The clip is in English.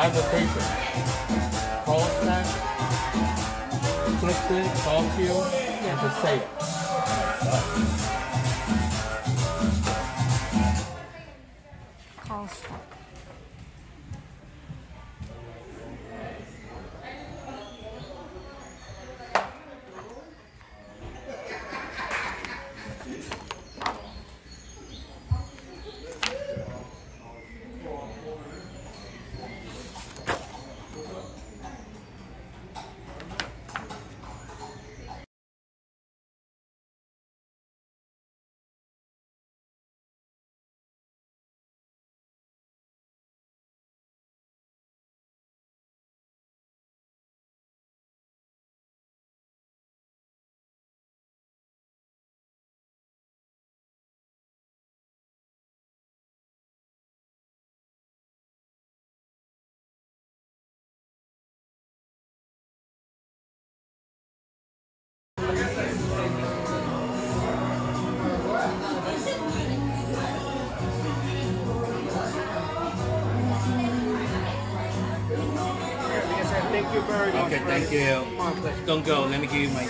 Fiber paper. Call stack, Clifton, Caulfield, and Passaic. Call stop. Thank you very much. Okay, thank you. Don't go. Let me give you my